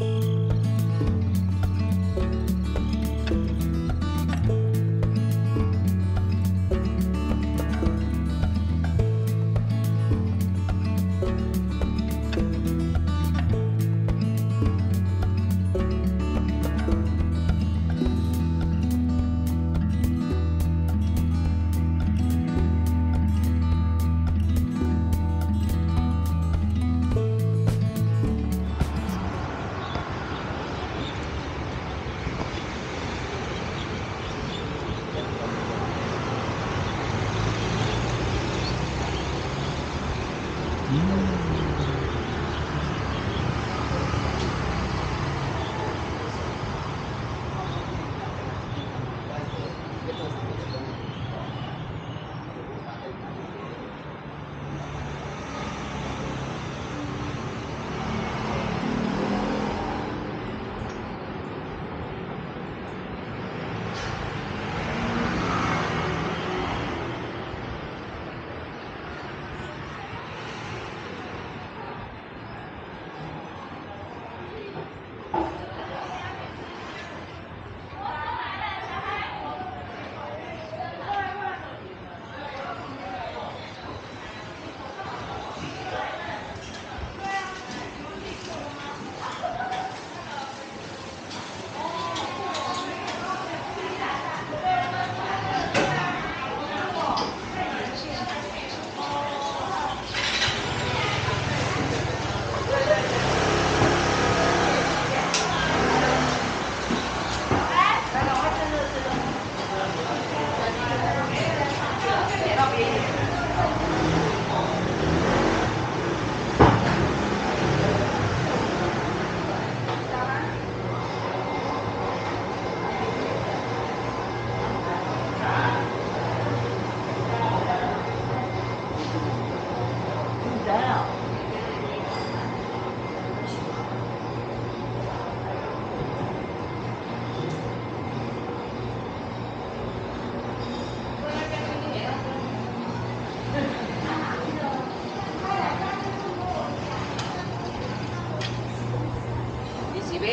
你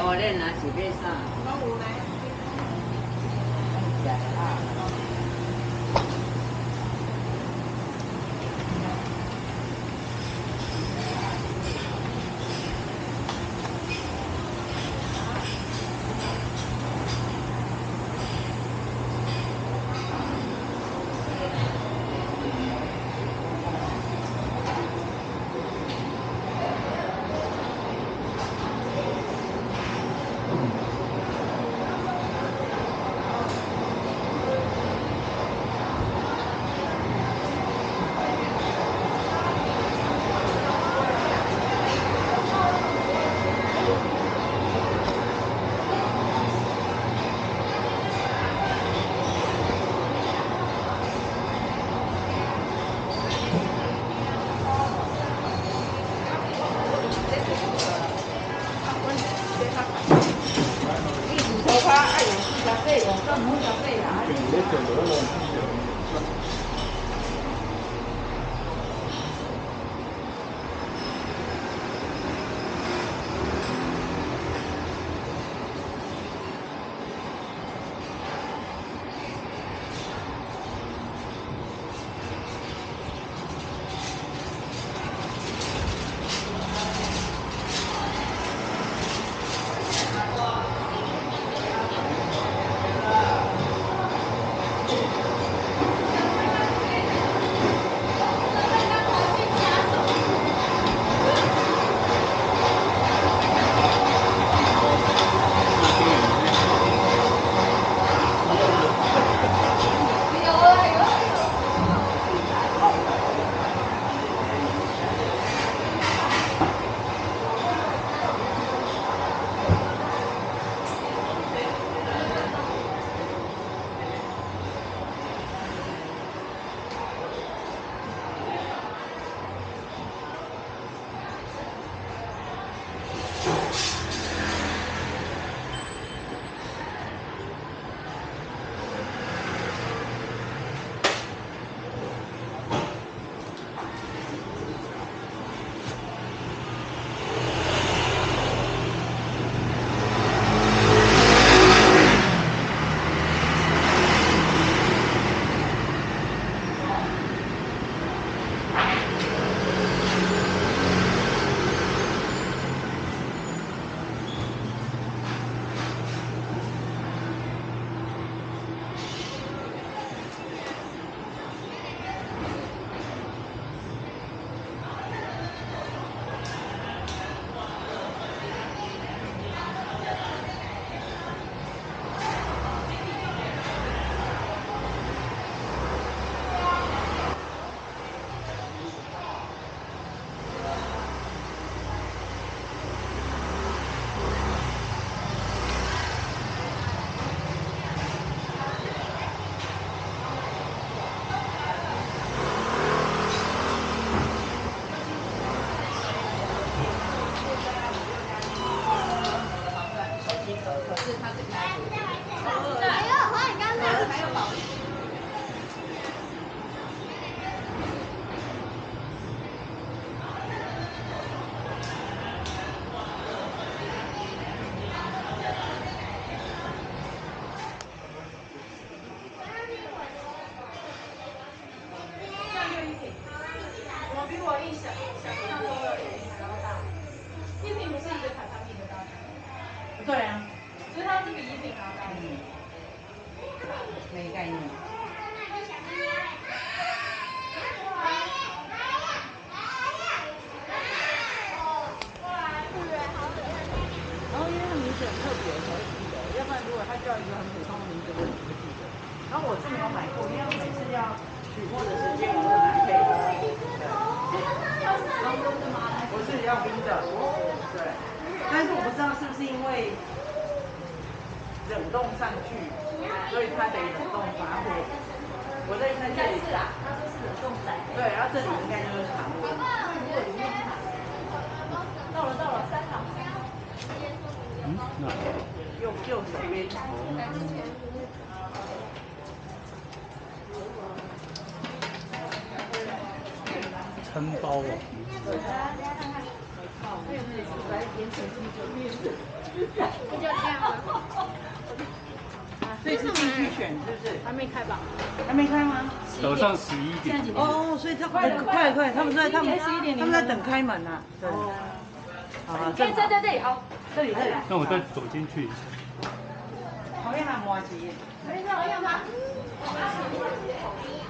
我来拿水杯上。都有来。来啊！你唔头发爱用四十岁，用到五十岁冷冻上去，所以它得冷冻发货。我在看这里，啊，它都是冷冻仔。对，然后这里应该就是常温。到了到了，三行。嗯，那右右手边。餐包不就这样吗？所以是进去选，是不是？还没开吧？还没开吗？早上十一点，哦，所以他快快快，他们在他们他们在等开门呢。对。啊，对对对对，好。这里这里。那我再走进去一下。旁边还有麻吉。没事，还有吗？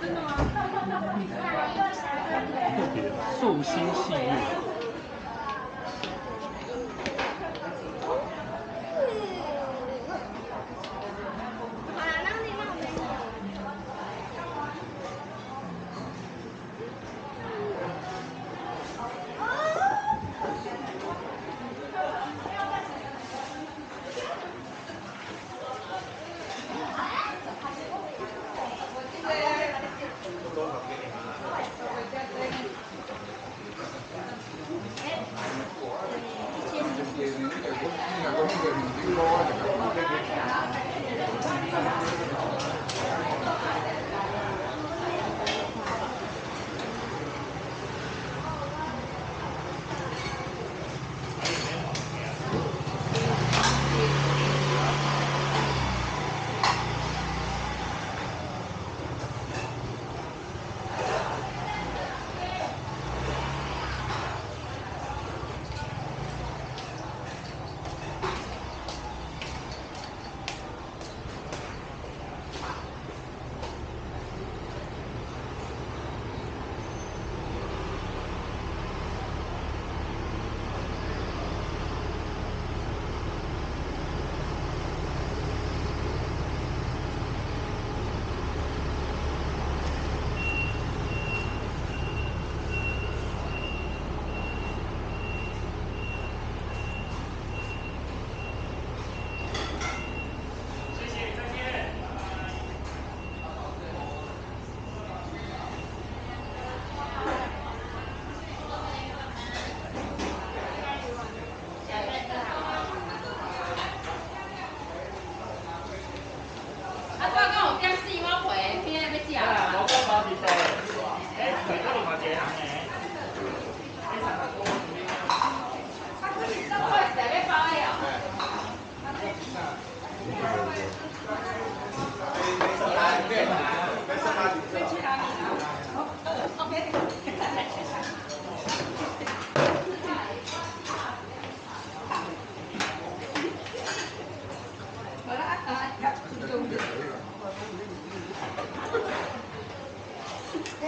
真的吗？特别寿星系列，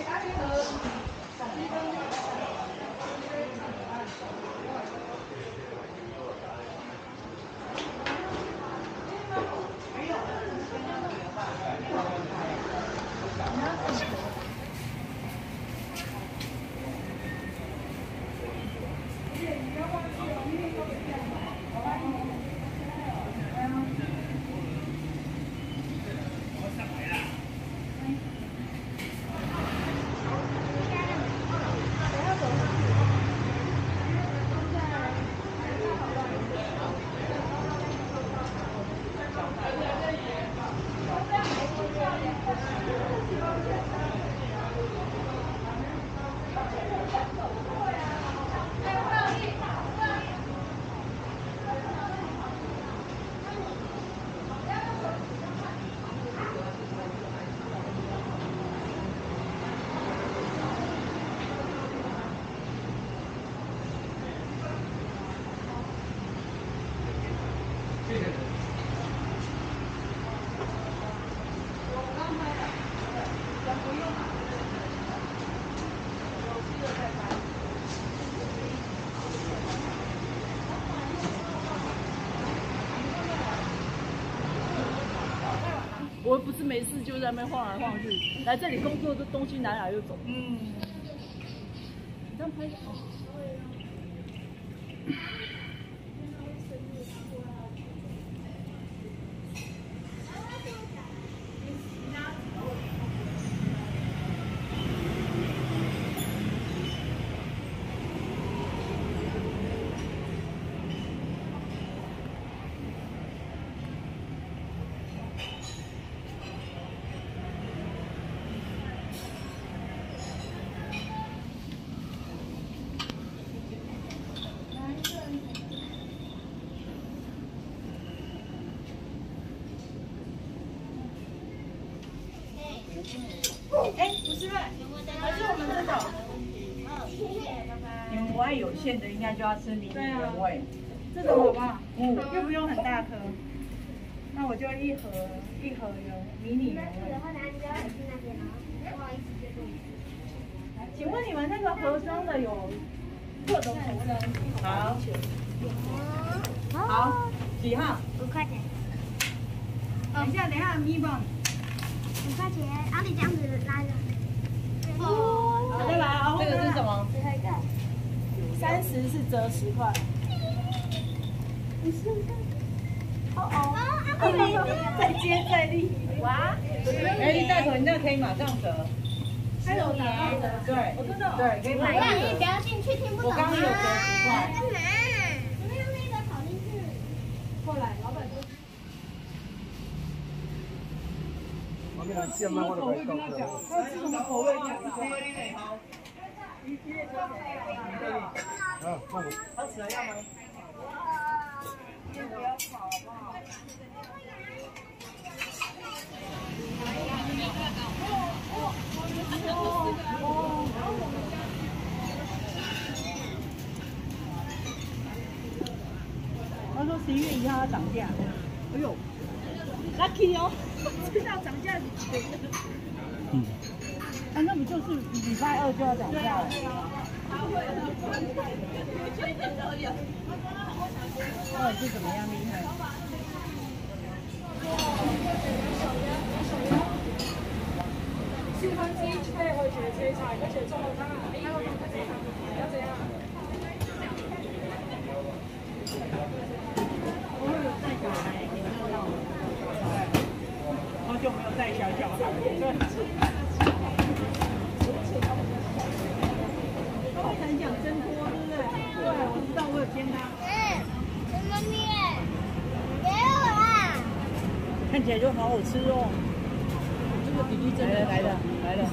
Các cái. 们不是没事就在那边晃来晃去，来这里工作，这东西拿来又走。嗯。这样拍们不爱有馅的，应该就要吃迷你原味。这种好不好？嗯，又不用很大颗。那我就一盒一盒有迷你原味。请问你们那个盒装的有各种口味？好。好，几号？五块钱。等一下，等一下，咪棒。五块钱，然后你这样子拉着。哦，好的来，这个是什么？三十是折十块。你试试。哦哦。再接再厉。哇。哎，你带口，你那可以马上折。还有打折。对，我真的。对，可以马上折。你不要进去，听不懂。我刚刚有折十块。干嘛？我们用那个跑进去。后来老板就。吃什么口味跟他讲，他吃什么口味讲的。我。好吃要吗？不要吵好不好？他说十一月一号要涨价。哎呦，lucky 哦，知道涨价。嗯。啊，那不就是礼拜二就要涨价了？到底是怎么样厉害？新婚机配回绝车菜，而且做好它，还有两个非常要怎样？我有带小孩，你看到吗？好久没有带小小孩了。他会很想挣脱，对不对？对，我知道，我有牵他。嗯，什么面？给我啊！看起来就好好吃哦。这个比例真的来了来了。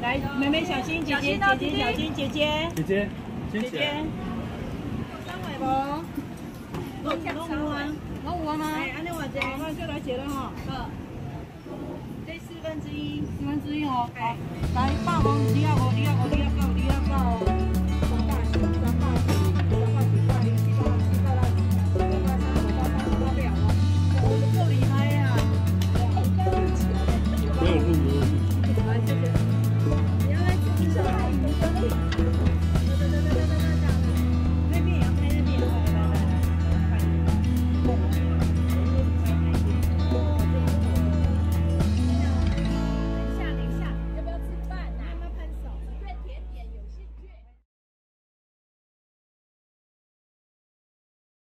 来，妹妹小心，姐姐姐姐小心，姐姐姐姐，姐姐。三尾不？弄弄五啊？弄五啊吗？哎，安尼话这，那就来结了哈。好。这四分之一，四分之一哦。好，来八方，二啊五，二啊五，二啊九，二啊九。